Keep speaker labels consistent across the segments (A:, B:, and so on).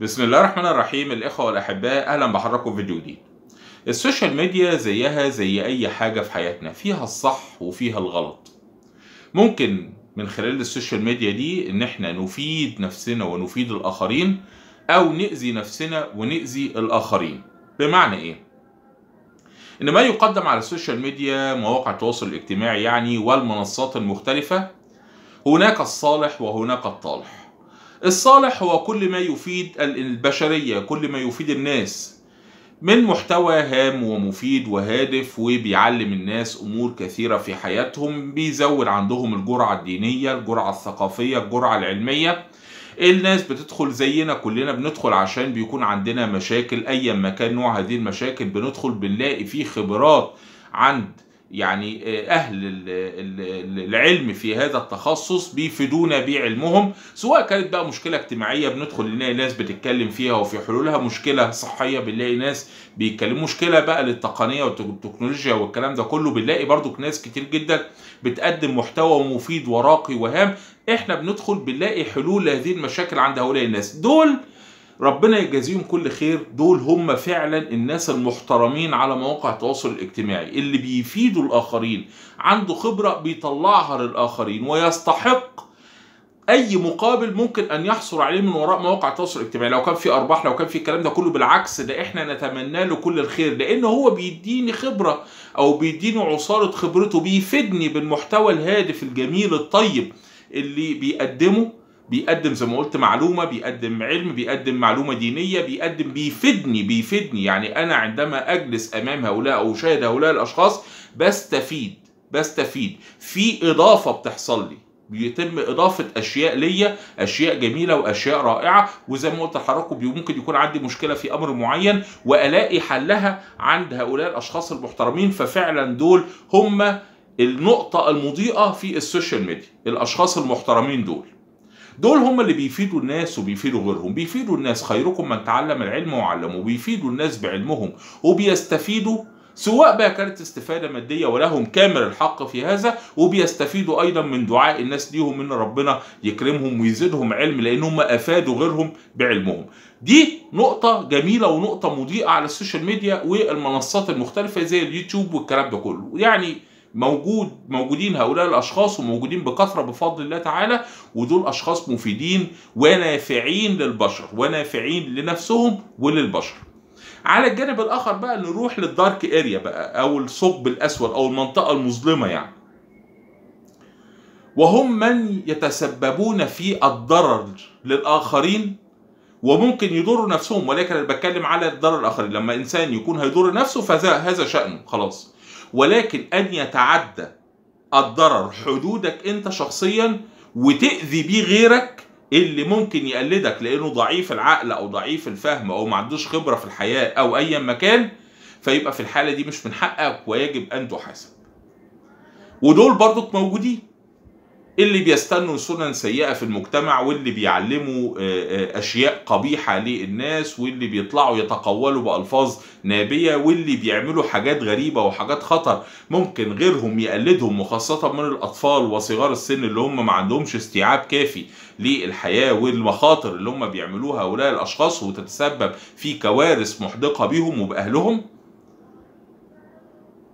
A: بسم الله الرحمن الرحيم الإخوة والأحباء أهلا بحضراتكم في فيديو جديد. ال social media زيها زي أي حاجة في حياتنا فيها الصح وفيها الغلط. ممكن من خلال ال social media دي إن إحنا نفيد نفسنا ونفيد الآخرين أو نأذي نفسنا ونأذي الآخرين. بمعنى إيه؟ إن ما يقدم على ال social media مواقع التواصل الاجتماعي يعني والمنصات المختلفة هناك الصالح وهناك الطالح. الصالح هو كل ما يفيد البشرية كل ما يفيد الناس. من محتوى هام ومفيد وهادف وبيعلم الناس أمور كثيرة في حياتهم بيزود عندهم الجرعة الدينية الجرعة الثقافية الجرعة العلمية. الناس بتدخل زينا كلنا بندخل عشان بيكون عندنا مشاكل. ايا ما كان نوع هذه المشاكل بندخل بنلاقي فيه خبرات عند يعني أهل العلم في هذا التخصص بيفيدونا بعلمهم سواء كانت بقى مشكلة اجتماعية بندخل نلاقي ناس بتتكلم فيها وفي حلولها مشكلة صحية بنلاقي ناس بيتكلموا مشكلة بقى للتقنية والتكنولوجيا والكلام ده كله بنلاقي برضو ناس كتير جدا بتقدم محتوى مفيد وراقي وهام. إحنا بندخل بنلاقي حلول لهذه المشاكل عند هؤلاء الناس. دول ربنا يجازيهم كل خير. دول هم فعلا الناس المحترمين على مواقع التواصل الاجتماعي اللي بيفيدوا الآخرين عنده خبرة بيطلعها للآخرين ويستحق أي مقابل ممكن أن يحصل عليه من وراء مواقع التواصل الاجتماعي. لو كان في أرباح لو كان في الكلام ده كله بالعكس ده إحنا نتمنى له كل الخير لأن هو بيديني خبرة أو بيديني عصارة خبرته بيفيدني بالمحتوى الهادف الجميل الطيب اللي بيقدمه. بيقدم زي ما قلت معلومة بيقدم علم بيقدم معلومة دينية بيقدم بيفيدني بيفيدني. يعني أنا عندما أجلس أمام هؤلاء أو أشاهد هؤلاء الأشخاص بستفيد بستفيد. في إضافة بتحصل لي. بيتم إضافة أشياء ليا أشياء جميلة وأشياء رائعة. وزي ما قلت لحضراتكم ممكن يكون عندي مشكلة في أمر معين وألاقي حلها عند هؤلاء الأشخاص المحترمين. ففعلا دول هم النقطة المضيئة في ال social media الأشخاص المحترمين دول. دول هم اللي بيفيدوا الناس وبيفيدوا غيرهم. بيفيدوا الناس خيركم من تعلم العلم وعلمه بيفيدوا الناس بعلمهم وبيستفيدوا سواء بقى كانت استفادة مادية ولهم كامل الحق في هذا وبيستفيدوا أيضا من دعاء الناس ليهم إن ربنا يكرمهم ويزيدهم علم لأن هم أفادوا غيرهم بعلمهم. دي نقطة جميلة ونقطة مضيئة على ال social media والمنصات المختلفة زي اليوتيوب والكلام ده كله. يعني موجود موجودين هؤلاء الأشخاص وموجودين بكثرة بفضل الله تعالى ودول أشخاص مفيدين ونافعين للبشر ونافعين لنفسهم وللبشر. على الجانب الآخر بقى نروح للدارك اريا بقى أو الثقب الأسود أو المنطقة المظلمة يعني. وهم من يتسببون في الضرر للآخرين؟ وممكن يضروا نفسهم ولكن أنا بتكلم على الضرر الآخرين. لما إنسان يكون هيضر نفسه فهذا شأنه خلاص. ولكن أن يتعدى الضرر حدودك أنت شخصيا وتأذي بيه غيرك اللي ممكن يقلدك لأنه ضعيف العقل أو ضعيف الفهم أو ما عندوش خبرة في الحياة أو ايا مكان فيبقى في الحالة دي مش من حقك ويجب أن تحاسب. ودول برضك موجودين. اللي بيستنوا سنن سيئة في المجتمع واللي بيعلموا أشياء قبيحة للناس واللي بيطلعوا يتقولوا بألفاظ نابية واللي بيعملوا حاجات غريبة وحاجات خطر. ممكن غيرهم يقلدهم وخاصة من الأطفال وصغار السن اللي هم ما عندهمش استيعاب كافي للحياة والمخاطر اللي هم بيعملوها هؤلاء الأشخاص وتتسبب في كوارث محدقة بيهم وبأهلهم.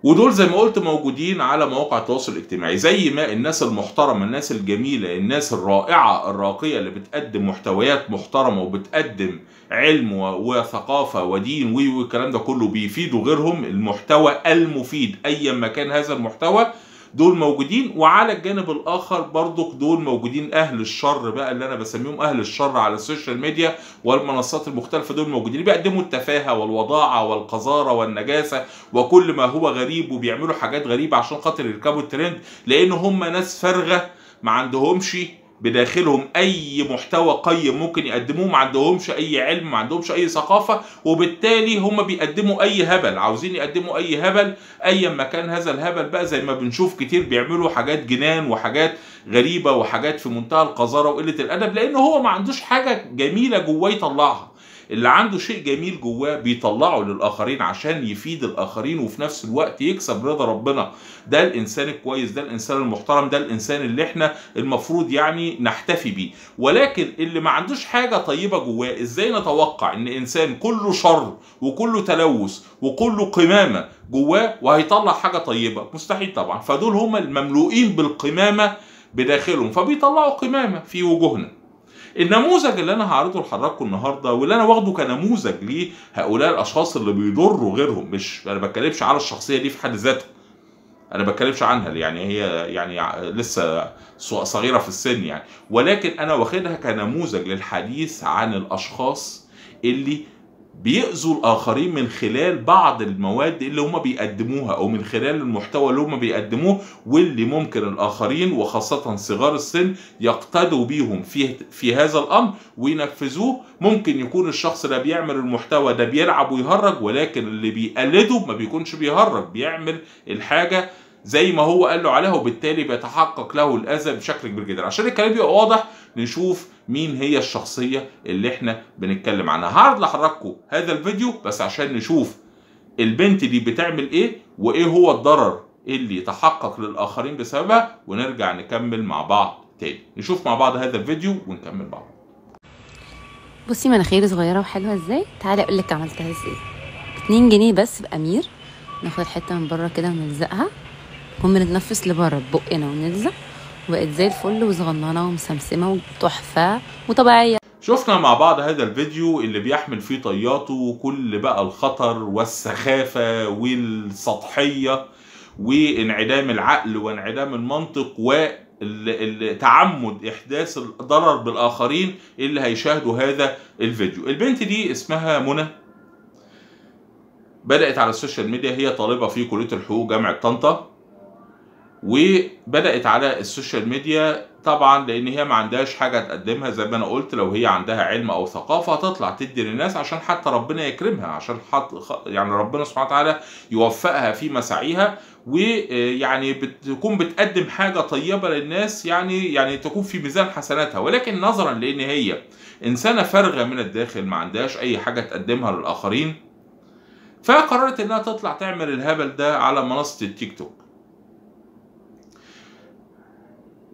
A: ودول زي ما قلت موجودين على مواقع التواصل الاجتماعي زي ما الناس المحترمة الناس الجميلة الناس الرائعة الراقية اللي بتقدم محتويات محترمة وبتقدم علم وثقافة ودين والكلام ده كله بيفيدوا غيرهم المحتوى المفيد ايا ما كان هذا المحتوى دول موجودين وعلى الجانب الآخر برضك دول موجودين أهل الشر بقى اللي أنا بسميهم أهل الشر على ال social media والمنصات المختلفة دول موجودين بيقدموا التفاهة والوضاعة والقذاره والنجاسة وكل ما هو غريب وبيعملوا حاجات غريبة عشان خاطر يركبوا الترند لأن هم ناس فارغة ما عندهمش بداخلهم أي محتوى قيم ممكن يقدموه ما عندهمش أي علم ما عندهمش أي ثقافة وبالتالي هم بيقدموا أي هبل. عاوزين يقدموا أي هبل ايا ما كان هذا الهبل بقى زي ما بنشوف كتير بيعملوا حاجات جنان وحاجات غريبة وحاجات في منتهى القذارة وقلة الأدب لأن هو ما عندوش حاجة جميلة جواه يطلعها. اللي عنده شيء جميل جواه بيطلعه للآخرين عشان يفيد الآخرين وفي نفس الوقت يكسب رضا ربنا. ده الإنسان الكويس ده الإنسان المحترم ده الإنسان اللي إحنا المفروض يعني نحتفي بيه. ولكن اللي ما عندوش حاجة طيبة جواه إزاي نتوقع إن إنسان كله شر وكله تلوث وكله قمامة جواه وهيطلع حاجة طيبة؟ مستحيل طبعا. فدول هم المملوئين بالقمامة بداخلهم. فبيطلعوا قمامة في وجوهنا. النموذج اللي أنا هعرضه لحضراتكم النهارده واللي أنا واخده كنموذج لهؤلاء الأشخاص اللي بيضروا غيرهم مش أنا بتكلمش على الشخصية دي في حد ذاتها. أنا بتكلمش عنها يعني هي يعني لسه صغيرة في السن يعني. ولكن أنا واخدها كنموذج للحديث عن الأشخاص اللي بيأذوا الآخرين من خلال بعض المواد اللي هم بيقدموها أو من خلال المحتوى اللي هم بيقدموه واللي ممكن الآخرين وخاصة صغار السن يقتدوا بيهم في في هذا الأمر وينفذوه. ممكن يكون الشخص ده بيعمل المحتوى ده بيلعب ويهرج ولكن اللي بيقلده ما بيكونش بيهرج بيعمل الحاجة زي ما هو قال له عليها وبالتالي بيتحقق له الأذى بشكل كبير جدا. عشان الكلام يبقى واضح نشوف مين هي الشخصية اللي إحنا بنتكلم عنها. هعرض لحضراتكم هذا الفيديو بس عشان نشوف البنت دي بتعمل إيه وإيه هو الضرر اللي يتحقق للآخرين بسببها ونرجع نكمل مع بعض تاني. نشوف مع بعض هذا الفيديو ونكمل بعض.
B: بصي مناخيري صغيرة وحلوة إزاي؟ تعالي أقول لك عملتها إزاي. 2 جنيه بس بأمير. ناخد حتة من بره كده ونلزقها. المهم نتنفس لبره ببقنا ونلزق. وبقت زي الفل وصغننة ومسمسمة وتحفة وطبيعية.
A: شفنا مع بعض هذا الفيديو اللي بيحمل فيه طياته كل بقى الخطر والسخافة والسطحية وانعدام العقل وانعدام المنطق وتعمد إحداث الضرر بالآخرين اللي هيشاهدوا هذا الفيديو. البنت دي اسمها منى. بدأت على ال social media هي طالبة في كلية الحقوق جامعة طنطا. وبدأت على ال social media طبعا لأن هي ما عندهاش حاجة تقدمها زي ما أنا قلت. لو هي عندها علم أو ثقافة هتطلع تدي للناس عشان حتى ربنا يكرمها عشان حط يعني ربنا سبحانه وتعالى يوفقها في مساعيها. ويعني بتكون بتقدم حاجة طيبة للناس يعني يعني تكون في ميزان حسناتها. ولكن نظرا لأن هي إنسانة فارغة من الداخل ما عندهاش أي حاجة تقدمها للآخرين فقررت إنها تطلع تعمل الهبل ده على منصة التيك توك.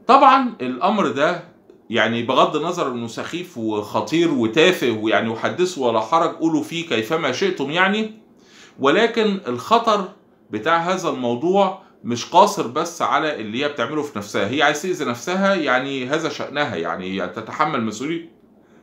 A: طبعا الأمر ده يعني بغض النظر إنه سخيف وخطير وتافه ويعني وحدثوا ولا حرج قولوا فيه كيفما شئتم يعني. ولكن الخطر بتاع هذا الموضوع مش قاصر بس على اللي هي بتعمله في نفسها هي عايز تأذي نفسها يعني هذا شأنها يعني تتحمل مسؤولية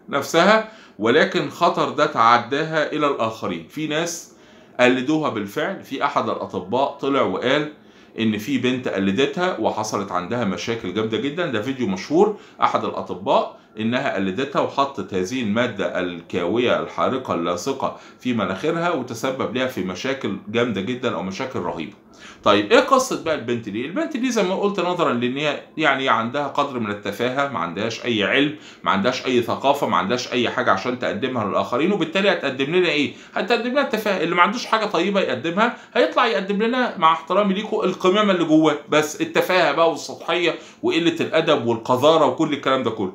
A: نفسها ولكن خطر ده تعداها إلى الآخرين. في ناس قلدوها بالفعل في أحد الأطباء طلع وقال إن في بنت قلدتها وحصلت عندها مشاكل جامدة جدا. ده فيديو مشهور أحد الأطباء إنها قلدتها وحطت هذه المادة الكاوية الحارقة اللاصقة في مناخيرها وتسبب لها في مشاكل جامدة جدا أو مشاكل رهيبة. طيب إيه قصة بقى البنت دي؟ البنت دي زي ما قلت نظرا لأن هي يعني عندها قدر من التفاهه ما عندهاش أي علم ما عندهاش أي ثقافة ما عندهاش أي حاجة عشان تقدمها للآخرين وبالتالي هتقدم لنا إيه؟ هتقدم لنا التفاهه اللي ما عندوش حاجة طيبة يقدمها هيطلع يقدم لنا مع احترامي ليكم القمامة اللي جواه. بس التفاهة بقى والسطحية وقلة الأدب والقذارة وكل الكلام ده كله.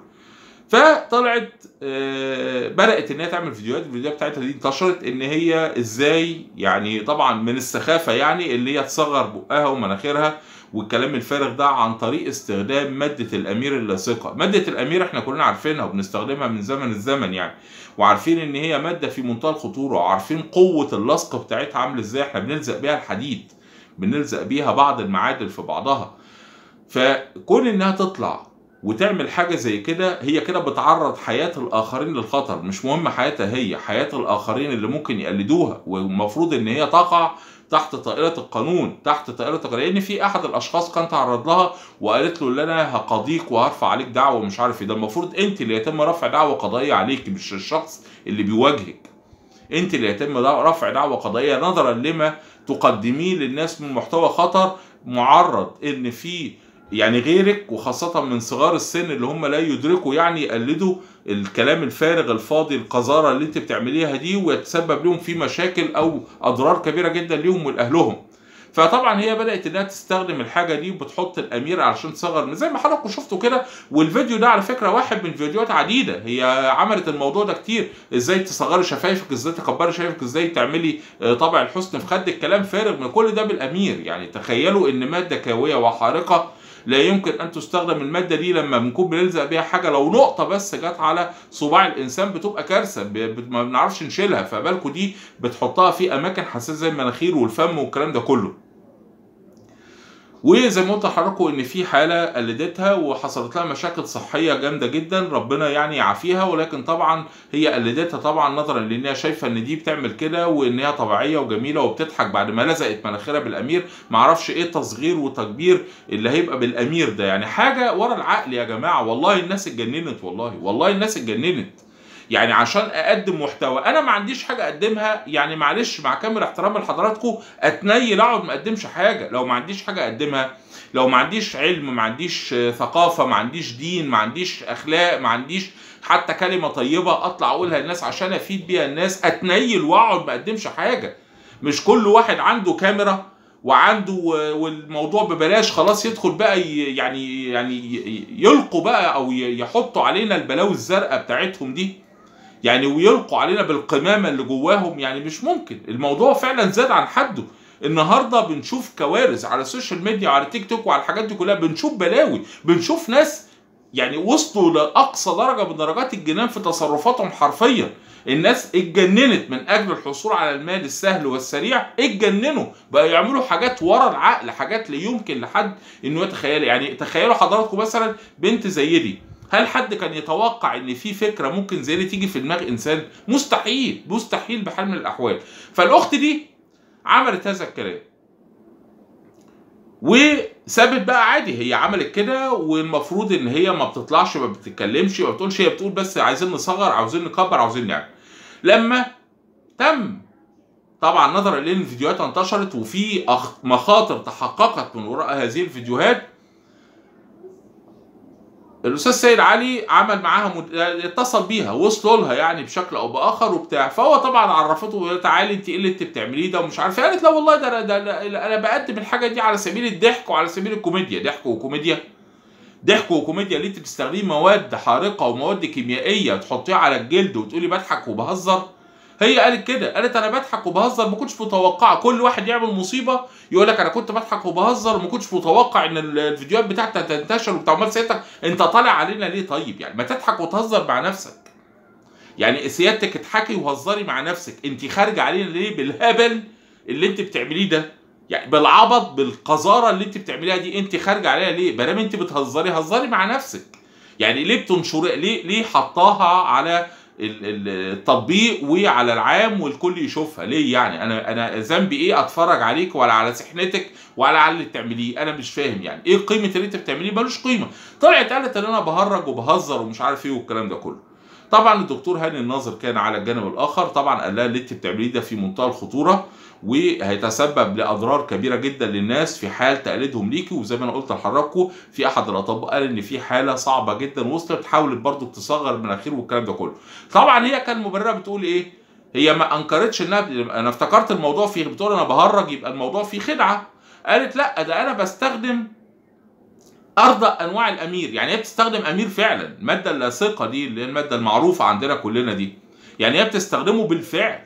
A: فطلعت بدأت إن هي تعمل فيديوهات. الفيديوهات بتاعتها دي انتشرت إن هي إزاي يعني طبعا من السخافة يعني اللي هي تصغر بقها ومناخيرها والكلام الفارغ ده عن طريق استخدام مادة الأمير اللاصقة. مادة الأمير إحنا كلنا عارفينها وبنستخدمها من زمن الزمن يعني وعارفين إن هي مادة في منتهى الخطورة وعارفين قوة اللصق بتاعتها عاملة إزاي. إحنا بنلزق بيها الحديد بنلزق بيها بعض المعادن في بعضها. فكون إنها تطلع وتعمل حاجة زي كده هي كده بتعرض حياة الآخرين للخطر. مش مهم حياتها هي حياة الآخرين اللي ممكن يقلدوها والمفروض إن هي تقع تحت طائرة القانون تحت طائرة لأن في أحد الأشخاص كان تعرض لها وقالت له إن أنا هقاضيك وهرفع عليك دعوة ومش عارف إيه. ده المفروض أنت اللي يتم رفع دعوة قضائية عليك مش الشخص اللي بيواجهك. أنت اللي يتم رفع دعوة قضائية نظرا لما تقدميه للناس من محتوى خطر معرض إن في يعني غيرك وخاصة من صغار السن اللي هم لا يدركوا يعني يقلدوا الكلام الفارغ الفاضي القذارة اللي انت بتعمليها دي ويتسبب لهم في مشاكل أو أضرار كبيرة جدا ليهم ولأهلهم. فطبعا هي بدأت إنها تستخدم الحاجة دي وبتحط الأمير علشان تصغر زي ما حضراتكم شفتوا كده والفيديو ده على فكرة واحد من فيديوهات عديدة. هي عملت الموضوع ده كتير. إزاي تصغري شفايفك إزاي تكبري شفايفك إزاي تعملي آه، طبع الحسن في خدك كلام فارغ من كل ده بالأمير. يعني تخيلوا إن مادة كاويه وحارقة لا يمكن أن تستخدم المادة دي لما بنكون بنلزق بيها حاجة لو نقطة بس جت على صباع الإنسان بتبقى كارثة ما بنعرفش نشيلها فبالكوا دي بتحطها في أماكن حساسة زي المناخير والفم والكلام ده كله. وزي ما قلت لحضراتكم إن في حالة قلدتها وحصلت لها مشاكل صحية جامدة جدا ربنا يعني يعافيها ولكن طبعا هي قلدتها طبعا نظرا لانها شايفة إن دي بتعمل كده وإن هي طبيعية وجميلة وبتضحك بعد ما لزقت مناخيرها بالأمير. معرفش إيه تصغير وتكبير اللي هيبقى بالأمير ده. يعني حاجة ورا العقل يا جماعة والله الناس اتجننت والله والله الناس اتجننت. يعني عشان أقدم محتوى. أنا ما عنديش حاجة أقدمها يعني معلش مع كامل احترام لحضراتكم اتنيل أقعد ما أقدمش حاجة. لو ما عنديش حاجة أقدمها لو ما عنديش علم ما عنديش ثقافة ما عنديش دين ما عنديش أخلاق ما عنديش حتى كلمة طيبة أطلع أقولها للناس عشان أفيد بيها الناس اتنيل وأقعد ما أقدمش حاجة. مش كل واحد عنده كاميرا وعنده والموضوع ببلاش خلاص يدخل بقى يعني يعني يلقوا بقى أو يحطوا علينا البلاوي الزرقاء بتاعتهم دي. يعني ويلقوا علينا بالقمامة اللي جواهم يعني مش ممكن. الموضوع فعلا زاد عن حده. النهارده بنشوف كوارث على ال social media وعلى تيك توك وعلى الحاجات دي كلها. بنشوف بلاوي. بنشوف ناس يعني وصلوا لأقصى درجة من درجات الجنان في تصرفاتهم حرفيا. الناس اتجننت من أجل الحصول على المال السهل والسريع. اتجننوا. بقى يعملوا حاجات ورا العقل حاجات لا يمكن لحد إنه يتخيلها. يعني تخيلوا حضراتكم مثلا بنت زي دي. هل حد كان يتوقع إن في فكرة ممكن زي دي تيجي في دماغ إنسان؟ مستحيل مستحيل بحال من الأحوال. فالأخت دي عملت هذا الكلام. وسابت بقى عادي هي عملت كده والمفروض إن هي ما بتطلعش ما بتتكلمش ما بتقولش هي بتقول بس عايزين نصغر عاوزين نكبر عاوزين نعمل. لما تم طبعا نظرا لأن الفيديوهات انتشرت وفي مخاطر تحققت من وراء هذه الفيديوهات الأستاذ سيد علي عمل معاها مد... اتصل بيها وصلوا لها يعني بشكل أو بآخر وبتاع. فهو طبعا عرفته تعالي أنت إيه اللي أنت بتعمليه ده ومش عارف إيه. قالت لا والله ده أنا ده أنا بقدم الحاجة دي على سبيل الضحك وعلى سبيل الكوميديا. ضحك وكوميديا. ضحك وكوميديا اللي أنت بتستخدمي مواد حارقة ومواد كيميائية تحطيها على الجلد وتقولي بضحك وبهزر. هي قالت كده قالت أنا بضحك وبهزر ما كنتش متوقعه كل واحد يعمل مصيبة. يقول لك أنا كنت بضحك وبهزر وما كنتش متوقع إن ال- الفيديوهات بتاعتي هتنتشر وبتاع. أمال سيادتك أنت طالع علينا ليه طيب؟ يعني ما تضحك وتهزر مع نفسك. يعني سيادتك اضحكي وهزري مع نفسك. أنت خارجه علينا ليه بالهبل اللي أنت بتعمليه ده؟ يعني بالعبط بالقذارة اللي أنت بتعمليها دي أنت خارجه عليها ليه؟ ما دام أنت بتهزري هزري مع نفسك. يعني ليه بتنشري ليه ليه حطاها على التطبيق وعلى العام والكل يشوفها. ليه يعني؟ أنا أنا ذنبي إيه؟ أتفرج عليك ولا على سحنتك ولا على اللي بتعمليه. أنا مش فاهم يعني إيه قيمه اللي أنت بتعمليه؟ ملوش قيمة. طلعت قالت إن أنا بهرج وبهزر ومش عارف إيه والكلام ده كله. طبعا الدكتور هاني الناظر كان على الجانب الآخر. طبعا قال لها اللي انت بتعمليه ده في منتهى الخطورة وهيتسبب لأضرار كبيرة جدا للناس في حال تقليدهم ليكي. وزي ما أنا قلت لحضراتكم في أحد الأطباء قال إن في حالة صعبة جدا وصلت حاولت برضو تصغر المناخير والكلام ده كله. طبعا هي كان مبررة بتقول إيه؟ هي ما أنكرتش إنها أنا افتكرت الموضوع فيه بتقول أنا بهرج يبقى الموضوع فيه خدعة. قالت لا ده أنا بستخدم أرضى أنواع الأمير. يعني هي بتستخدم أمير فعلا. المادة اللاصقة دي اللي هي المادة المعروفة عندنا كلنا دي. يعني هي بتستخدمه بالفعل.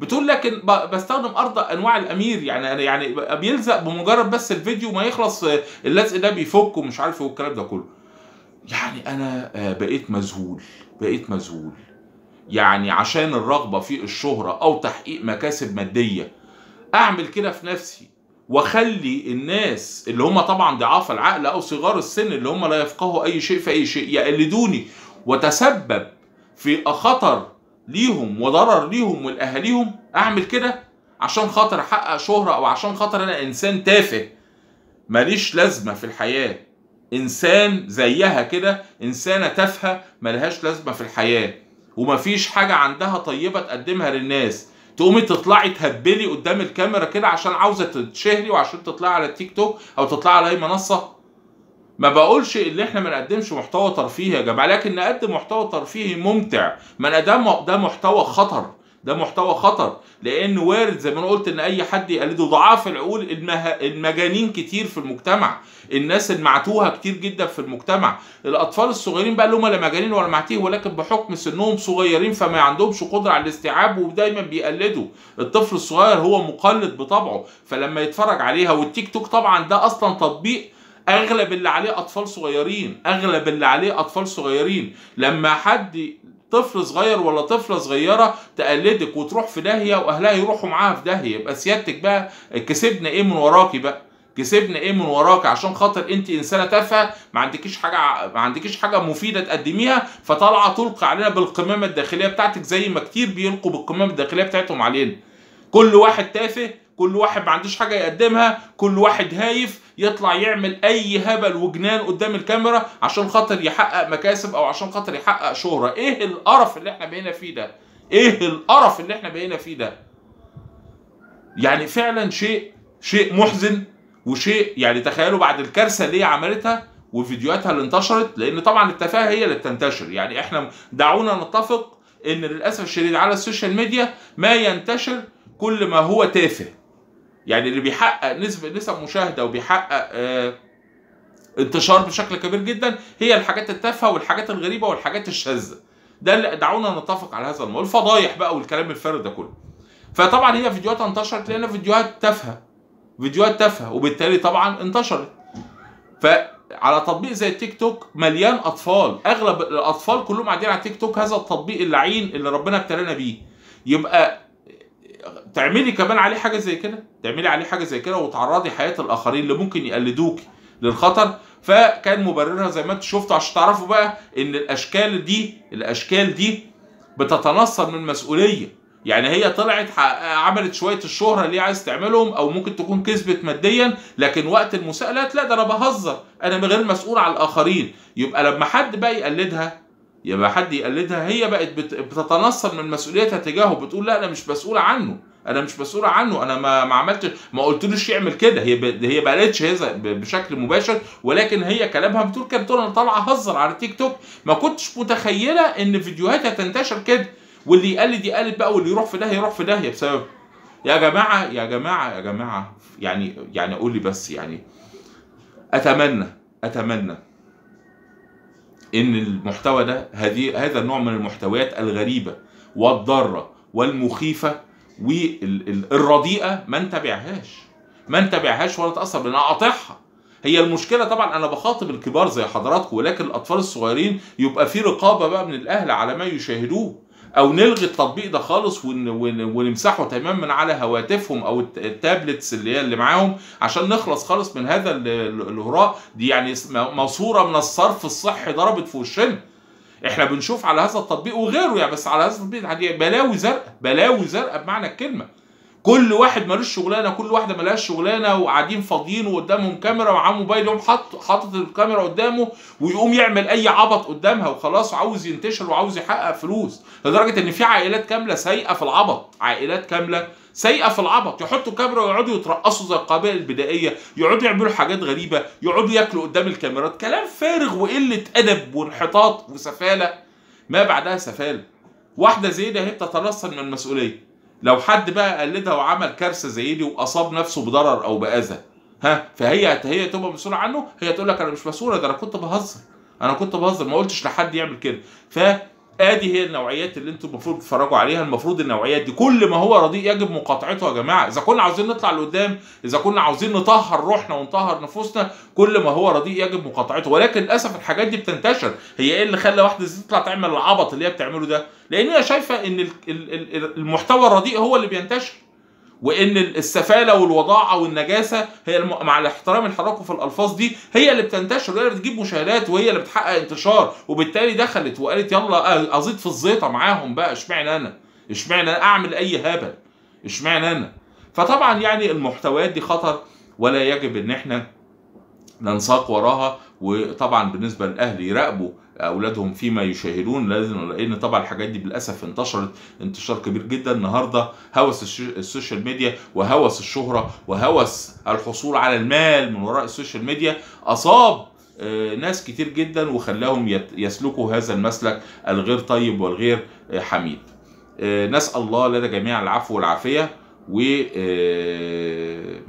A: بتقول لكن بستخدم أرضى أنواع الأمير. يعني أنا يعني بيلزق بمجرد بس الفيديو ما يخلص آه، اللزق ده بيفك ومش عارف إيه والكلام ده كله. يعني أنا آه، بقيت مذهول. بقيت مذهول. يعني عشان الرغبة في الشهرة أو تحقيق مكاسب مادية أعمل كده في نفسي. واخلي الناس اللي هم طبعا ضعاف العقل أو صغار السن اللي هم لا يفقهوا أي شيء في أي شيء يقلدوني وتسبب في خطر ليهم وضرر ليهم ولأهاليهم أعمل كده عشان خاطر أحقق شهرة أو عشان خاطر أنا إنسان تافه. ماليش لازمة في الحياة. إنسان زيها كده إنسانة تافهة ملهاش لازمة في الحياة. ومفيش حاجة عندها طيبة تقدمها للناس. تقومي تطلعي تهبلي قدام الكاميرا كده عشان عاوزة تتشهري وعشان تطلعي على التيك توك أو تطلعي على أي منصة. ما بقولش ان إحنا ما نقدمش محتوى ترفيهي يا جماعة لكن نقدم محتوى ترفيهي ممتع. ما ده ده محتوى خطر. ده محتوى خطر لأن وارد زي ما أنا قلت إن أي حد يقلده. ضعاف العقول المه... المجانين كتير في المجتمع. الناس المعتوهة كتير جدا في المجتمع. الأطفال الصغيرين بقى اللي هم لا مجانين ولا معتيه ولكن بحكم سنهم صغيرين فما عندهمش قدرة على الاستيعاب ودايما بيقلدوا. الطفل الصغير هو مقلد بطبعه فلما يتفرج عليها والتيك توك طبعا ده أصلا تطبيق أغلب اللي عليه أطفال صغيرين أغلب اللي عليه أطفال صغيرين. لما حد طفل صغير ولا طفلة صغيرة تقلدك وتروح في داهية وأهلها يروحوا معاها في داهية. يبقى سيادتك بقى كسبنا إيه من وراكي بقى؟ كسبنا إيه من وراك عشان خاطر أنت إنسانة تافهة ما عندكيش حاجة ما عندكيش حاجة مفيدة تقدميها فطالعه تلقي علينا بالقمامة الداخلية بتاعتك زي ما كتير بيلقوا بالقمامة الداخلية بتاعتهم علينا. كل واحد تافه كل واحد ما عندوش حاجة يقدمها كل واحد هايف يطلع يعمل أي هبل وجنان قدام الكاميرا عشان خاطر يحقق مكاسب أو عشان خاطر يحقق شهرة. إيه القرف اللي إحنا بقينا فيه ده؟ إيه القرف اللي إحنا بقينا فيه ده؟ يعني فعلا شيء شيء محزن وشيء يعني تخيلوا بعد الكارثة اللي هي عملتها وفيديوهاتها اللي انتشرت لأن طبعا التفاهة هي اللي بتنتشر. يعني إحنا دعونا نتفق إن للأسف الشديد على ال social media ما ينتشر كل ما هو تافه. يعني اللي بيحقق نسبة نسب مشاهدة وبيحقق آه انتشار بشكل كبير جدا هي الحاجات التافهة والحاجات الغريبة والحاجات الشاذة. ده اللي دعونا نتفق على هذا الموضوع. الفضايح بقى والكلام الفارغ ده كله. فطبعا هي فيديوهات انتشرت لأن فيديوهات تافهة. فيديوهات تافهة وبالتالي طبعا انتشرت. فعلى تطبيق زي التيك توك مليان أطفال. أغلب الأطفال كلهم قاعدين على التيك توك هذا التطبيق اللعين اللي ربنا ابتلانا بيه. يبقى تعملي كمان عليه حاجة زي كده؟ تعملي عليه حاجة زي كده وتعرضي حياة الآخرين اللي ممكن يقلدوك للخطر. فكان مبررها زي ما أنتم شفتوا عشان تعرفوا بقى إن الأشكال دي الأشكال دي بتتنصل من مسؤولية. يعني هي طلعت عملت شوية الشهرة اللي عايز تعملهم أو ممكن تكون كسبت ماديا لكن وقت المساءلات لا ده أنا بهزر أنا غير مسؤول على الآخرين. يبقى لما حد بقى يقلدها يبقى حد يقلدها هي بقت بتتنصل من مسؤوليتها تجاهه بتقول لا أنا مش مسؤوله عنه. أنا مش مسؤوله عنه. أنا ما ما عملتش ما قلتلوش يعمل كده. هي. هي ما قالتش هذا بشكل مباشر ولكن هي كلامها بتقول كده بتقول أنا طالعه اهزر على تيك توك. ما كنتش متخيلة إن فيديوهاتها تنتشر كده. واللي يقلد يقلد بقى واللي يروح في داهية يروح في داهية بسبب. يا جماعة يا جماعة يا جماعة يعني يعني قول لي بس يعني. أتمنى أتمنى إن المحتوى ده هذه هذا النوع من المحتويات الغريبة والضارة والمخيفة والرديئة ما نتابعهاش. ما نتابعهاش ولا نتأثر بان اقاطعها هي المشكلة طبعا أنا بخاطب الكبار زي حضراتكم ولكن الأطفال الصغيرين يبقى في رقابة بقى من الأهل على ما يشاهدوه. أو نلغي التطبيق ده خالص ون ون ونمسحه تماما على هواتفهم أو التابلتس اللي هي اللي معاهم عشان نخلص خالص من هذا الهراء. دي يعني ماسورة من الصرف الصحي ضربت في وشنا. إحنا بنشوف على هذا التطبيق وغيره يعني بس على هذا التطبيق دي بلاوي زرقاء بلاوي زرقاء بمعنى الكلمة. كل واحد ملوش شغلانة كل واحدة ملهاش شغلانة وقاعدين فاضيين وقدامهم كاميرا ومعاه موبايل يقوم حاطط الكاميرا قدامه ويقوم يعمل أي عبط قدامها وخلاص وعاوز ينتشر وعاوز يحقق فلوس. لدرجة إن في عائلات كاملة سايقة في العبط عائلات كاملة سايقة في العبط. يحطوا كاميرا ويقعدوا يترقصوا زي القبائل البدائية يقعدوا يعملوا حاجات غريبة يقعدوا ياكلوا قدام الكاميرات. كلام فارغ وقلة أدب وانحطاط وسفالة. ما بعدها سفالة. واحدة زي دي هي بتتنصل من المسؤولية. لو حد بقى قلدها وعمل كارثة زي دي وأصاب نفسه بضرر أو بأذى ها فهي هي تبقى مسؤولة عنه هي تقول لك أنا مش مسؤوله ده أنا كنت بهزر أنا كنت بهزر ما قلتش لحد يعمل كده. فادي هي النوعيات اللي أنتم المفروض تتفرجوا عليها. المفروض النوعيات دي كل ما هو رديء يجب مقاطعته يا جماعة. إذا كنا عاوزين نطلع لقدام إذا كنا عاوزين نطهر روحنا ونطهر نفوسنا كل ما هو رديء يجب مقاطعته. ولكن للأسف الحاجات دي بتنتشر. هي إيه اللي خلى واحدة تطلع تعمل العبط اللي هي بتعمله ده؟ لأن هي شايفة إن المحتوى الرديء هو اللي بينتشر. وإن السفالة والوضاعة والنجاسة هي. مع الاحترام الحراكه في الألفاظ دي هي اللي بتنتشر وهي اللي بتجيب مشاهدات وهي اللي بتحقق انتشار. وبالتالي دخلت وقالت يلا أزيد في الزيطة معاهم بقى اشمعنى أنا؟ اشمعنى أنا؟ أعمل أي هبل؟ اشمعنى أنا؟ فطبعا يعني المحتويات دي خطر ولا يجب إن إحنا ننساق وراها وطبعا بالنسبة للأهل يراقبوا أولادهم فيما يشاهدون لازم لأن طبعا الحاجات دي للاسف انتشرت انتشار كبير جدا. النهارده هوس ال social media وهوس الشهرة وهوس الحصول على المال من وراء ال social media أصاب ناس كتير جدا وخلاهم يسلكوا هذا المسلك الغير طيب والغير حميد. آه، نسأل الله لنا جميعا العفو والعافية و آه،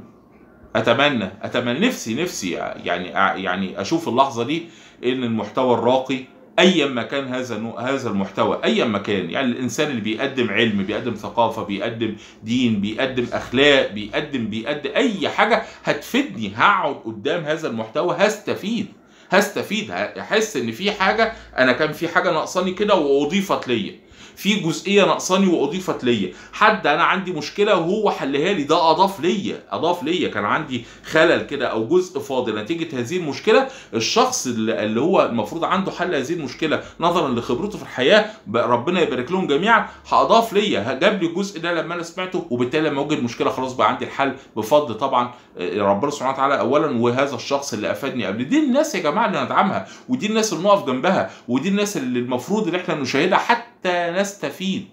A: أتمنى أتمنى نفسي نفسي يعني يعني أشوف اللحظة دي إن المحتوى الراقي ايا ما كان هذا هذا المحتوى ايا ما كان يعني الإنسان اللي بيقدم علم بيقدم ثقافة بيقدم دين بيقدم أخلاق بيقدم بيقدم أي حاجة هتفيدني هقعد قدام هذا المحتوى هستفيد هستفيد هحس إن في حاجة أنا كان في حاجة ناقصاني كده وأضيفت ليا. في جزئية ناقصاني وأضيفت ليا. حد أنا عندي مشكلة وهو حلها لي ده أضاف ليا أضاف ليا. كان عندي خلل كده أو جزء فاضل. نتيجة هذه المشكلة الشخص اللي هو المفروض عنده حل هذه المشكلة نظرا لخبرته في الحياة ربنا يبارك لهم جميعا هأضاف ليا. جاب لي الجزء ده لما أنا سمعته وبالتالي لما اوجد مشكله خلاص بقى عندي الحل بفضل طبعا آه، ربنا سبحانه وتعالى اولا وهذا الشخص اللي أفادني قبل. دي الناس يا جماعة اللي ندعمها ودي الناس اللي نقف جنبها ودي الناس اللي المفروض ان إحنا نشاهدها حتى نستفيد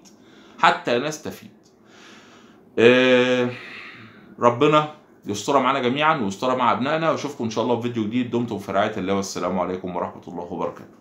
A: حتى نستفيد. آه، ربنا يستر معنا جميعا ويستر مع أبنائنا وأشوفكم إن شاء الله في فيديو جديد. دمتم في رعاية الله والسلام عليكم ورحمة الله وبركاته.